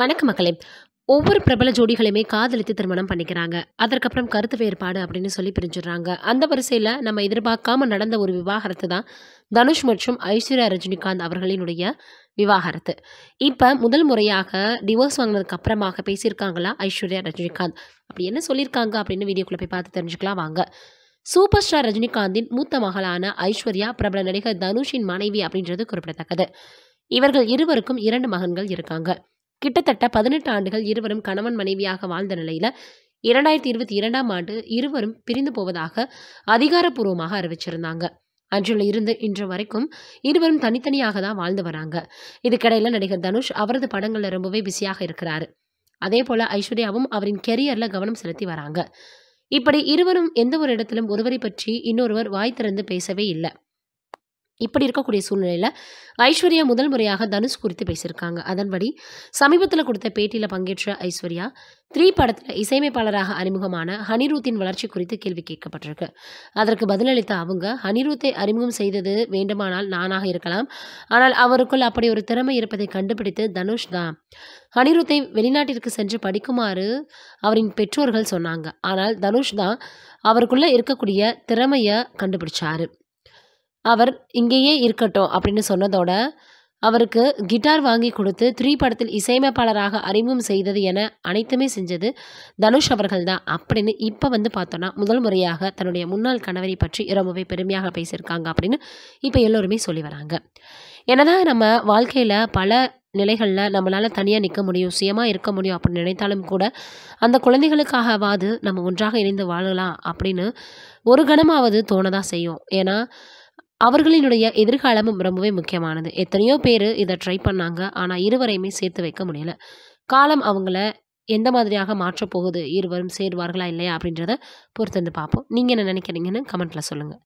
வணக்க மக்களே. ஒவ்வொரு பிரபல ஜோடிகளுமே காதலித்து திருமணம் பண்ணிக்கிறாங்க. அதற்கப்புறம் கருத்து வேறுபாடு அப்படின்னு சொல்லி பிரிஞ்சிடுறாங்க. அந்த வரிசையில் நம்ம எதிர்பார்க்காம நடந்த ஒரு விவாகரத்து தான் தனுஷ் மற்றும் ஐஸ்வர்யா ரஜினிகாந்த் அவர்களினுடைய விவாகரத்து. இப்போ முதல் முறையாக டிவோர்ஸ் வாங்கினதுக்கு அப்புறமாக பேசியிருக்காங்களா ஐஸ்வர்யா ரஜினிகாந்த்? அப்படி என்ன சொல்லியிருக்காங்க அப்படின்னு வீடியோக்குள்ளே போய் பார்த்து தெரிஞ்சுக்கலாம் வாங்க. சூப்பர் ஸ்டார் ரஜினிகாந்தின் மூத்த மகளான ஐஸ்வர்யா பிரபல நடிகர் தனுஷின் மனைவி அப்படின்றது குறிப்பிடத்தக்கது. இவர்கள் இருவருக்கும் இரண்டு மகன்கள் இருக்காங்க. கிட்டத்தட்ட பதினெட்டு ஆண்டுகள் இருவரும் கணவன் மனைவியாக வாழ்ந்த நிலையில் இரண்டாயிரத்தி இருபத்தி இரண்டாம் ஆண்டு இருவரும் பிரிந்து போவதாக அதிகாரப்பூர்வமாக அறிவிச்சிருந்தாங்க. அன்றில் இருந்து இன்று வரைக்கும் இருவரும் தனித்தனியாக தான் வாழ்ந்து வராங்க. இதுக்கிடையில நடிகர் தனுஷ் அவரது படங்கள்ல ரொம்பவே பிஸியாக இருக்கிறாரு. அதே போல ஐஸ்வர்யாவும் அவரின் கெரியர்ல கவனம் செலுத்தி வராங்க. இப்படி இருவரும் எந்த ஒரு இடத்திலும் ஒருவரை பற்றி இன்னொருவர் வாய் திறந்து பேசவே இல்லை. இப்படி இருக்கக்கூடிய சூழ்நிலையில் ஐஸ்வர்யா முதல் முறையாக தனுஷ் குறித்து பேசியிருக்காங்க. அதன்படி சமீபத்தில் கொடுத்த பேட்டியில் பங்கேற்ற ஐஸ்வர்யா த்ரீ படத்தில் இசையமைப்பாளராக அறிமுகமான ஹனிரூத்தின் வளர்ச்சி குறித்து கேள்வி கேட்கப்பட்டிருக்கு. அதற்கு பதிலளித்த அவங்க ஹனிரூத்தை அறிமுகம் செய்தது வேண்டுமானால் நானாக இருக்கலாம். ஆனால் அவருக்குள் அப்படி ஒரு திறமை இருப்பதை கண்டுபிடித்து தனுஷ் தான். ஹனிருத்தை வெளிநாட்டிற்கு சென்று படிக்குமாறு அவரின் பெற்றோர்கள் சொன்னாங்க. ஆனால் தனுஷ் தான் அவருக்குள்ளே இருக்கக்கூடிய திறமையை கண்டுபிடிச்சாரு. அவர் இங்கேயே இருக்கட்டும் அப்படின்னு சொன்னதோட அவருக்கு கிட்டார் வாங்கி கொடுத்து த்ரீ படத்தில் இசையமைப்பாளராக அறிமுகம் செய்தது என அனைத்துமே செஞ்சது தனுஷ் அவர்கள் தான் அப்படின்னு இப்போ வந்து பார்த்தோன்னா முதல் முறையாக தன்னுடைய முன்னாள் கணவரை பற்றி ரொம்பவே பெருமையாக பேசியிருக்காங்க அப்படின்னு இப்போ எல்லோருமே சொல்லி வராங்க. என்னதான் நம்ம வாழ்க்கையில் பல நிலைகளில் நம்மளால் தனியாக நிற்க முடியும் சுயமாக இருக்க முடியும் அப்படின்னு நினைத்தாலும் கூட அந்த குழந்தைகளுக்காகவாது நம்ம ஒன்றாக இணைந்து வாழலாம் அப்படின்னு ஒரு கணமாவது தோணதான் செய்யும். ஏன்னா அவர்களினுடைய எதிர்காலமும் ரொம்பவே முக்கியமானது. எத்தனையோ பேர் இதை ட்ரை பண்ணாங்க. ஆனால் இருவரையுமே சேர்த்து வைக்க முடியல. காலம் அவங்கள எந்த மாதிரியாக மாற்றப் போகுது? இருவரும் சேருவார்களா இல்லையா அப்படின்றத பொறுத்து வந்து பார்ப்போம். நீங்கள் என்ன நினைக்கிறீங்கன்னு கமெண்ட்டில் சொல்லுங்கள்